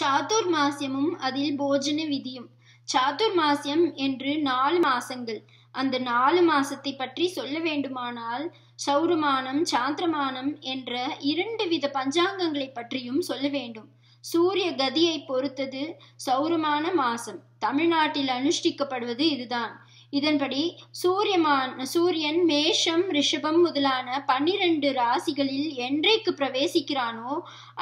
சாதுர்மாசியமும் அதில் போஜன விதியும் சாதுர்மாசியம் என்று நாலு மாசங்கள். அந்த நாலு மாசத்தை பற்றி சொல்ல வேண்டுமானால் சௌரமானம் சாந்திரமானம் என்ற இரண்டு வித பஞ்சாங்கங்களை பற்றியும் சொல்ல வேண்டும். சூரிய கதியை பொறுத்தது சௌரமான மாசம். தமிழ்நாட்டில் அனுஷ்டிக்கப்படுவது இதுதான். இதன்படி சூரியமான் சூரியன் மேஷம் ரிஷபம் முதலான பன்னிரண்டு ராசிகளில் என்றைக்கு பிரவேசிக்கிறானோ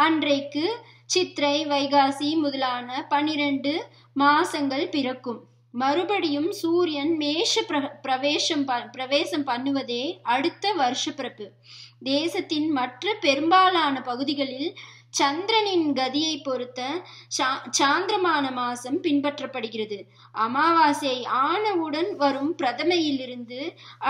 அன்றைக்கு சித்திரை வைகாசி முதலான பன்னிரண்டு மாசங்கள் பிறக்கும். மறுபடியும் சூரியன் மேஷ பிர பிரவேசம் ப பிரவேசம் பண்ணுவதே அடுத்த வருஷ பிறப்பு. தேசத்தின் மற்ற பெரும்பாலான பகுதிகளில் சந்திரனின் கதியை பொறுத்த சாந்திரமான மாசம் பின்பற்றப்படுகிறது. அமாவாசை ஆனவுடன் வரும் பிரதமையிலிருந்து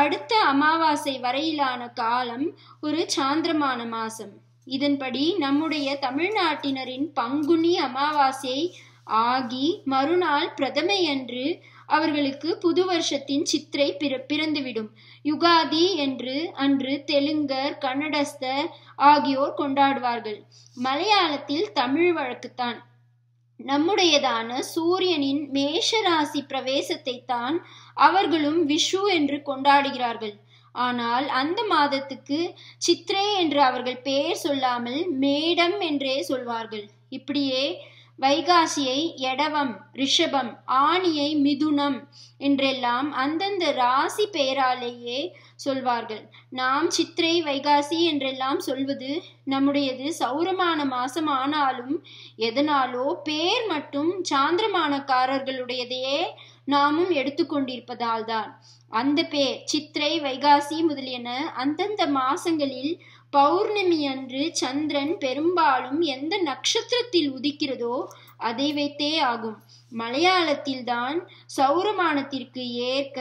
அடுத்த அமாவாசை வரையிலான காலம் ஒரு சாந்திரமான மாசம். இதன்படி நம்முடைய தமிழ்நாட்டினரின் பங்குனி அமாவாசை ஆகி மறுநாள் பிரதமையன்று அவர்களுக்கு புது வருஷத்தின் சித்திரை பிற பிறந்துவிடும். யுகாதி என்று அன்று தெலுங்கர் கன்னடஸ்தர் ஆகியோர் கொண்டாடுவார்கள். மலையாளத்தில் தமிழ் வழக்குத்தான். நம்முடையதான சூரியனின் மேஷராசி பிரவேசத்தை தான் அவர்களும் விஷு என்று கொண்டாடுகிறார்கள். ஆனால் அந்த மாதத்துக்கு சித்திரை என்று அவர்கள் பெயர் சொல்லாமல் மேடம் என்றே சொல்வார்கள். இப்படியே வைகாசியை எடவம் ரிஷபம் ஆணியை மிதுனம் என்றெல்லாம் அந்தந்த ராசி பெயராலேயே சொல்வார்கள். நாம் சித்திரை வைகாசி என்றெல்லாம் சொல்வது நம்முடையது சௌரமான மாசம் ஆனாலும் எதனாலோ பேர் மட்டும் சாந்திரமானக்காரர்களுடையதையே நாமும் எடுத்துக்கொண்டிருப்பதால் தான் அந்த பேர் சித்திரை வைகாசி முதலியன அந்தந்த மாசங்களில் பௌர்ணமி அன்று சந்திரன் பெரும்பாலும் எந்த நட்சத்திரத்தில் உதிக்கிறதோ அதை வைத்தே ஆகும். மலையாளத்தில் தான் சௌரமானத்திற்கு ஏற்க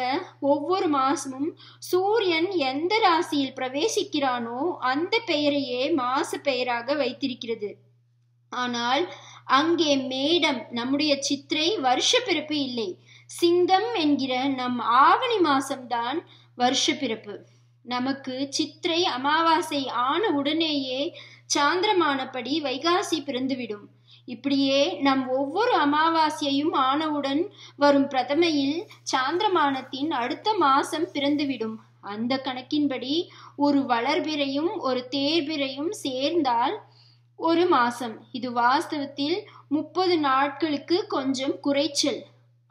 ஒவ்வொரு மாசமும் சூரியன் எந்த ராசியில் பிரவேசிக்கிறானோ அந்த பெயரையே மாச பெயராக வைத்திருக்கிறது. ஆனால் அங்கே மேடம் நம்முடைய சித்திரை வருஷ பிறப்பு இல்லை. சிங்கம் என்கிற நம் ஆவணி மாசம்தான் வருஷ பிறப்பு. நமக்கு சித்திரை அமாவாசை ஆன உடனேயே சாந்திரமானபடி வைகாசி பிறந்துவிடும். இப்படியே நம் ஒவ்வொரு அமாவாசையும் ஆனவுடன் வரும் பிரதமையில் சாந்திரமானத்தின் அடுத்த மாசம் பிறந்துவிடும். அந்த கணக்கின்படி ஒரு வளர்பிறையும் ஒரு தேர்பிறையும் சேர்ந்தால் ஒரு மாசம். இது வாஸ்தவத்தில் முப்பது நாட்களுக்கு கொஞ்சம் குறைச்சல்.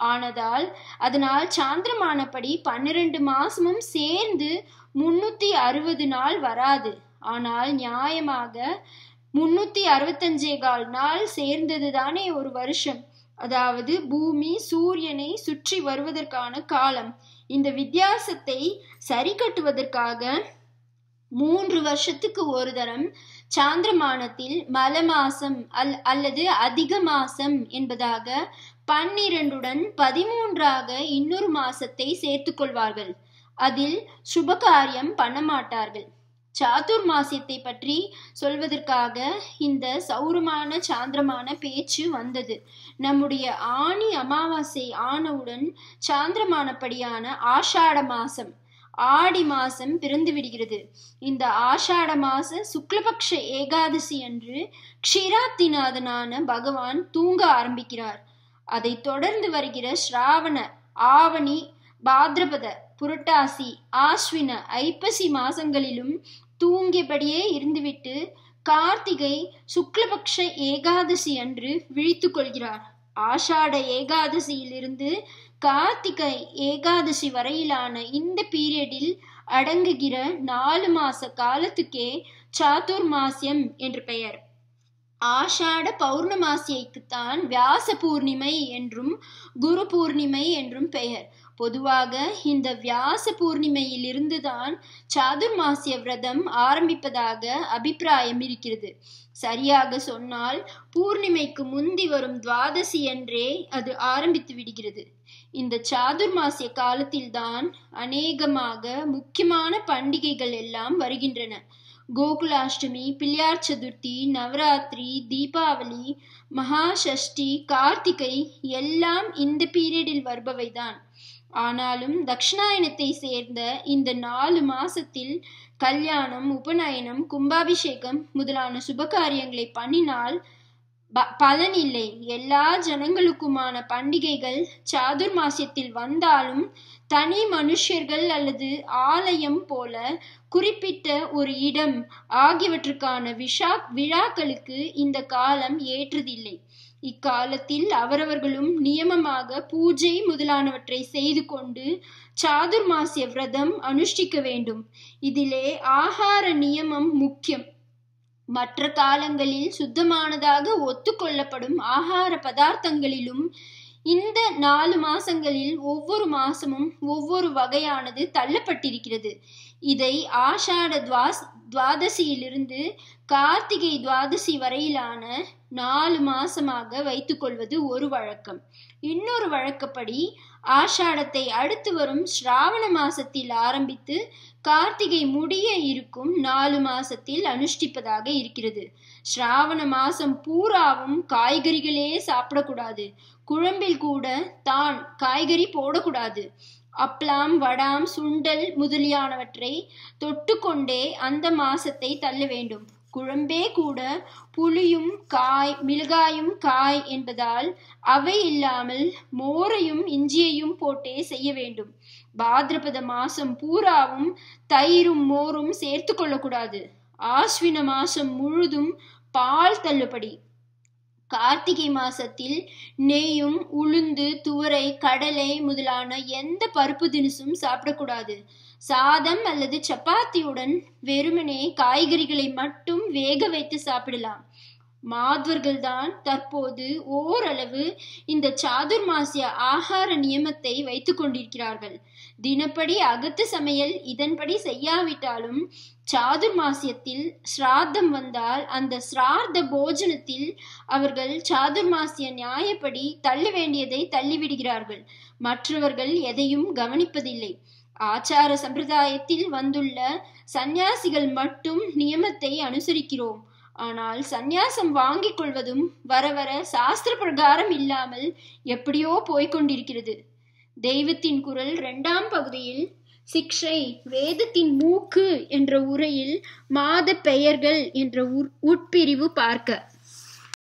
ஆனதால் அதனால் சாந்திரமானபடி பன்னிரண்டு மாசமும் சேர்ந்து முன்னூத்தி அறுபது நாள் வராது. ஆனால் நியாயமாக முன்னூத்தி அறுபத்தஞ்சே கால் நாள் சேர்ந்தது தானே ஒரு வருஷம். அதாவது பூமி சூரியனை சுற்றி வருவதற்கான காலம். இந்த வித்தியாசத்தை சரி கட்டுவதற்காக மூன்று வருஷத்துக்கு ஒரு தரம் சாந்திரமானத்தில் மல மாசம் அல் அல்லது அதிக மாசம் என்பதாக பன்னிரண்டுடன் பதிமூன்றாக இன்னொரு மாசத்தை சேர்த்து கொள்வார்கள் அதில் சுபகாரியம் பண்ண மாட்டார்கள். சாத்துர் மாசியத்தை பற்றி சொல்வதற்காக இந்த சௌரமான சாந்திரமான பேச்சு வந்தது. நம்முடைய ஆணி அமாவாசை ஆனவுடன் சாந்திரமானப்படியான ஆஷாட மாசம் ஆடி மாசம் பிறந்து விடுகிறது. இந்த ஆஷாட மாச சுக்லபக்ஷ ஏகாதசி அன்று க்ஷீராத்திநாதனான பகவான் தூங்க ஆரம்பிக்கிறார். அதை தொடர்ந்து வருகிற ஸ்ராவண ஆவணி பாத்ரபத புரட்டாசி ஆஸ்வின ஐப்பசி மாசங்களிலும் தூங்கியபடியே இருந்துவிட்டு கார்த்திகை சுக்லபக்ஷ ஏகாதசி அன்று விழித்து கொள்கிறார். ஆஷாட ஏகாதசியிலிருந்து கார்த்திகை ஏகாதசி வரையிலான இந்த பீரியடில் அடங்குகிற நாலு மாச காலத்துக்கே சாத்துர்மாசியம் என்று பெயர். ஆஷாட பௌர்ணமாசியைக்குத்தான் வியாச பூர்ணிமை என்றும் குரு பூர்ணிமை என்றும் பெயர். பொதுவாக இந்த வியாச பூர்ணிமையில் இருந்துதான் சாதுர்மாசிய விரதம் ஆரம்பிப்பதாக அபிப்பிராயம் இருக்கிறது. சரியாக சொன்னால் பூர்ணிமைக்கு முந்தி வரும் துவாதசி என்றே அது ஆரம்பித்து விடுகிறது. இந்த சாதுர்மாசிய காலத்தில்தான் அநேகமாக முக்கியமான பண்டிகைகள் எல்லாம் வருகின்றன. கோகுலாஷ்டமி பிள்ளையார் சதுர்த்தி நவராத்திரி தீபாவளி மகாஷஷ்டி கார்த்திகை எல்லாம் இந்த பீரியடில் வருபவைதான். ஆனாலும் தக்ஷணாயனத்தை சேர்ந்த இந்த நாலு மாசத்தில் கல்யாணம் உபநயனம் கும்பாபிஷேகம் முதலான சுபகாரியங்களை பண்ணினால் ப- பலன் இல்லை. எல்லா ஜனங்களுக்குமான பண்டிகைகள் சாதுர்மாசியத்தில் வந்தாலும் தனி மனுஷர்கள் அல்லது ஆலயம் போல குறிப்பிட்ட ஒரு இடம் ஆகியவற்றுக்கான விஷா விழாக்களுக்கு இந்த காலம் ஏற்றதில்லை. இக்காலத்தில் அவரவர்களும் நியமமாக பூஜை முதலானவற்றை செய்து கொண்டு சாதுர்மாசிய விரதம் அனுஷ்டிக்க வேண்டும். இதிலே ஆகார நியமம் முக்கியம். மற்ற காலங்களில் சுத்தமானதாக ஒத்துக்கொள்ளப்படும் ஆகார பதார்த்தங்களிலும் இந்த நாலு மாசங்களில் ஒவ்வொரு மாசமும் ஒவ்வொரு வகையானது தள்ளப்பட்டிருக்கிறது. இதை ஆஷாட துவாஸ் துவாதசியிலிருந்து கார்த்திகை துவாதசி வரையிலான நாலு மாசமாக வைத்துக்கொள்வது ஒரு வழக்கம். இன்னொரு வழக்கப்படி ஆஷாடத்தை அடுத்து வரும் ஸ்ராவண மாசத்தில் ஆரம்பித்து கார்த்திகை முடிய இருக்கும் நாலு மாசத்தில் அனுஷ்டிப்பதாக இருக்கிறது. ஸ்ராவண மாசம் பூராவும் காய்கறிகளே சாப்பிடக்கூடாது. குழம்பில் கூட தான் காய்கறி போடக்கூடாது. அப்லாம் வடாம் சுண்டல் முதலியானவற்றை தொட்டுக்கொண்டே அந்த மாசத்தை தள்ள வேண்டும். குழம்பே கூட புளியும் காய் மிளகாயும் காய் என்பதால் அவை இல்லாமல் மோரையும் இஞ்சியையும் போட்டே செய்ய வேண்டும். பாத்ரபத மாசம் பூராவும் தயிரும் மோரும் சேர்த்து கொள்ளக்கூடாது. ஆஸ்வின மாசம் முழுதும் பால் தள்ளுபடி. கார்த்திகை மாசத்தில் நெய்யும் உளுந்து துவரை கடலை முதலான எந்த பருப்பு தினுசும் சாப்பிடக்கூடாது. சாதம் அல்லது சப்பாத்தியுடன் வெறுமனே காய்கறிகளை மட்டும் வேக வைத்து சாப்பிடலாம். மாதவர்கள் தான் தற்போது ஓரளவு இந்த சாதுர்மாசிய ஆகார நியமத்தை வைத்துக் கொண்டிருக்கிறார்கள். தினப்படி அகத்து சமையல் இதன்படி செய்யாவிட்டாலும் சாதுர்மாசியத்தில் ஸ்ராத்தம் வந்தால் அந்த ஸ்ரார்த்த போஜனத்தில் அவர்கள் சாதுர்மாசிய நியாயப்படி தள்ள வேண்டியதை தள்ளிவிடுகிறார்கள். மற்றவர்கள் எதையும் கவனிப்பதில்லை. ஆச்சார சம்பிரதாயத்தில் வந்துள்ள சந்நியாசிகள் மட்டும் நியமத்தை அனுசரிக்கிறோம். ஆனால் சந்நியாசம் வாங்கிக் கொள்வதும் வர வர சாஸ்திர பிரகாரம் இல்லாமல் எப்படியோ போய்க்கொண்டிருக்கிறது தெய்வத்தின் குரல் இரண்டாம் பகுதியில் சிக்ஷை வேதத்தின் மூக்கு என்ற உரையில் மாத பெயர்கள் என்ற உட்பிரிவு பார்க்க.